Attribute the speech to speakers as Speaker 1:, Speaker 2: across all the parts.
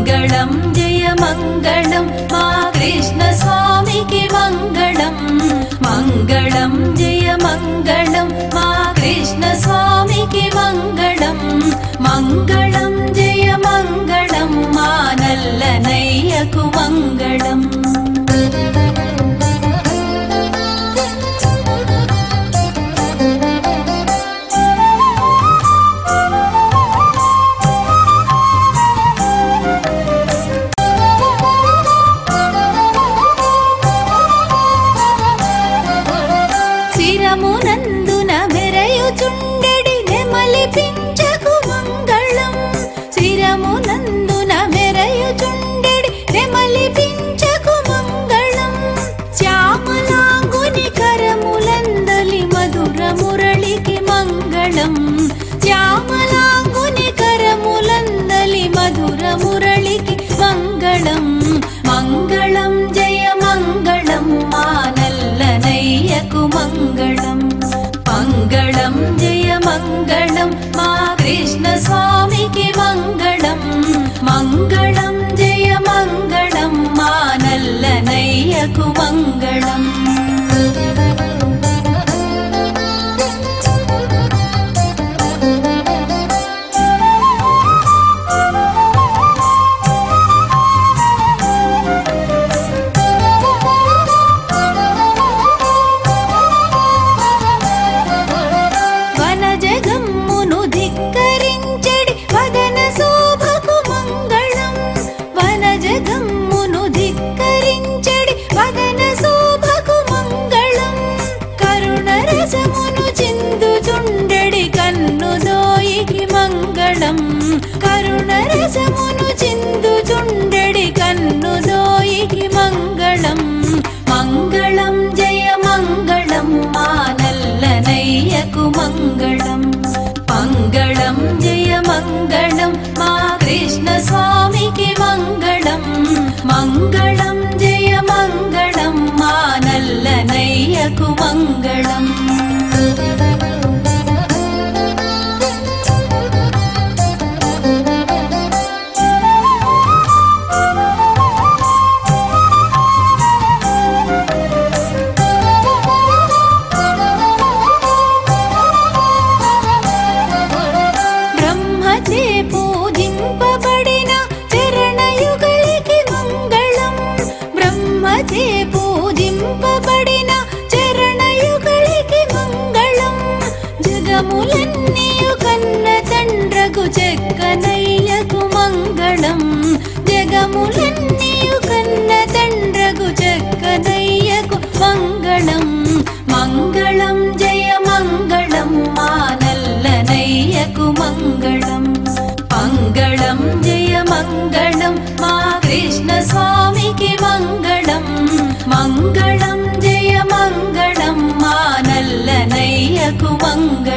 Speaker 1: मङ्गळं जय मङ्गळम् मा कृष्ण स्वामङ्गम् मङ्गळं जय मङ्गळं मा नल्लनय्यकु मङ्गलम्। मानलनयुमङ्गडम् మంగళమునందున మెరయుచుండెడి నెమలి పింఛకు మంగళం. స్థిరమునందున మెరయుచుండెడి నెమలి పింఛకు మంగళం. శ్యామలాగుని కరములందలి మధుర మురళికి మంగళం. కరుణ రసమును చింత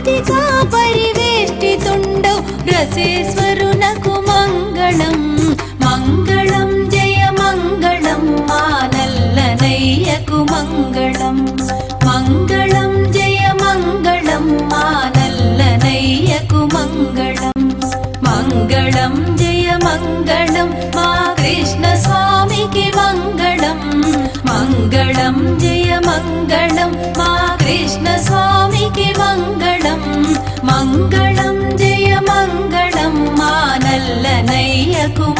Speaker 1: రాధికా పరివేష్టితుండవు. రసేశ్వరునకు మంగళం మంగళం జయ మంగళం మా నల్లనయ్యకు మంగళం. మంగళం జయ మంగళం మా నల్లనయ్యకు మంగళం. మంగళం జయ మంగళం మా కృష్ణ స్వామికి మంగళం. మంగళం జయ మంగళం మా కృష్ణ మంగళం జయ మంగళం మా నల్లనయ్యకు మంగళం